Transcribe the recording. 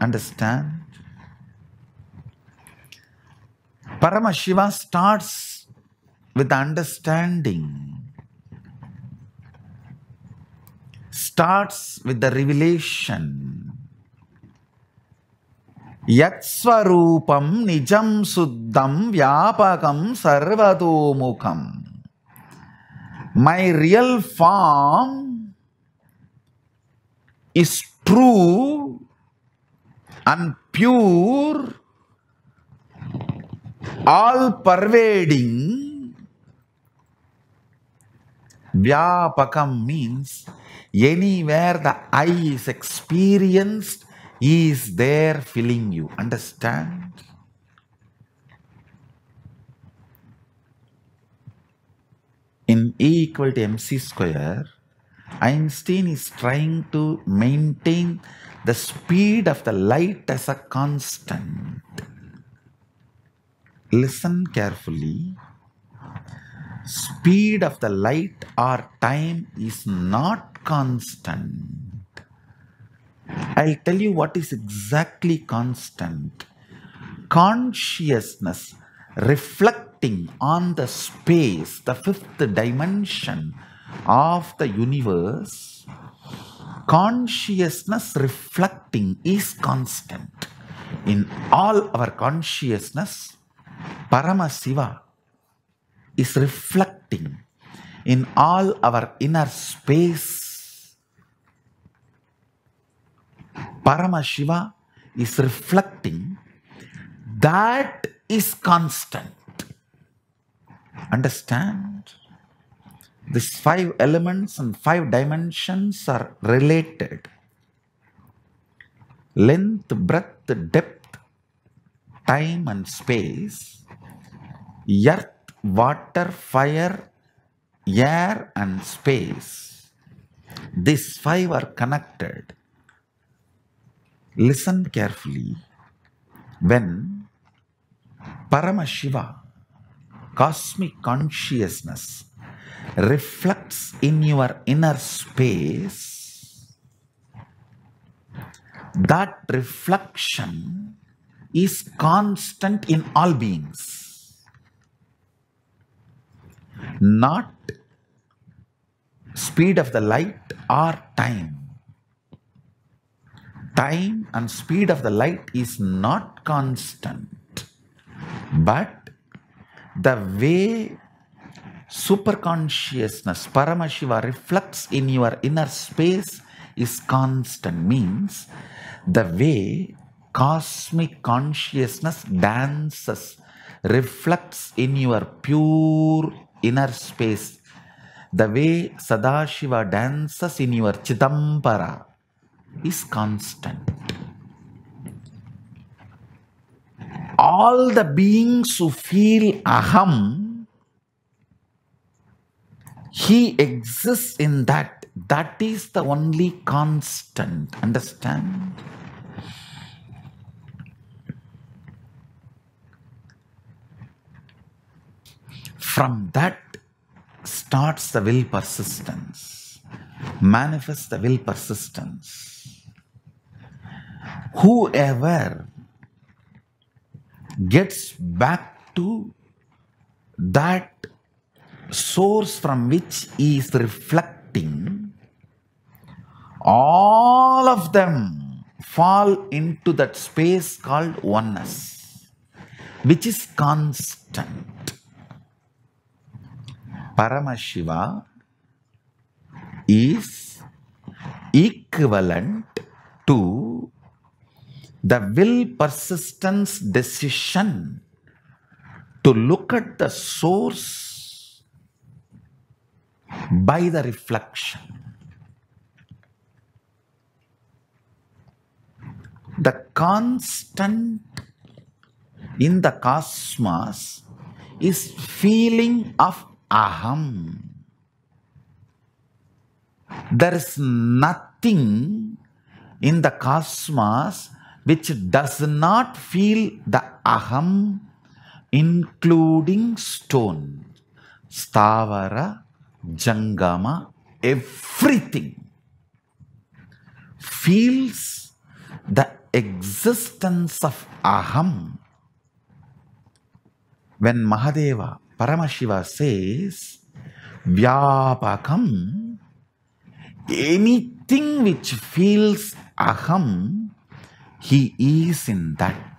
understand? Paramashiva starts with understanding, starts with the revelation. யத்ஸ்வரூபம் நிஜம் சுத்தம் வியாபகம் சர்வதோமுகம் my real form is true and pure, all pervading. Vyapakam means anywhere the I is experienced, is there filling you. Understand? In E equal to mc square, Einstein is trying to maintain the speed of the light as a constant. Listen carefully. Speed of the light or time is not constant. I'll tell you what is exactly constant. Consciousness reflecting on the space, the fifth dimension of the universe, consciousness reflecting is constant. In all our consciousness, Paramashiva is reflecting in all our inner space. Paramashiva is reflecting that is constant. Understand? These five elements and five dimensions are related. Length, breadth, depth, time, and space. Earth, water, fire, air, and space. These five are connected. Listen carefully. When Paramashiva, cosmic consciousness, reflects in your inner space, that reflection is constant in all beings. Not speed of the light or time. Time and speed of the light is not constant, but the way superconsciousness, Paramashiva, reflects in your inner space is constant, means the way cosmic consciousness dances, reflects in your pure inner space, the way Sadashiva dances in your Chidambara is constant. All the beings who feel aham, he exists in that. That is the only constant. Understand? From that starts the will persistence, manifests the will persistence. Whoever gets back to that source from which he is reflecting, all of them fall into that space called oneness, which is constant. Paramashiva is equivalent to the will persistence decision to look at the source by the reflection. The constant in the cosmos is feeling of aham. There is nothing in the cosmos which does not feel the aham, including stone, stavara, jangama, everything feels the existence of aham. When Mahadeva, Paramashiva says, Vyapakam, anything which feels aham, he is in that.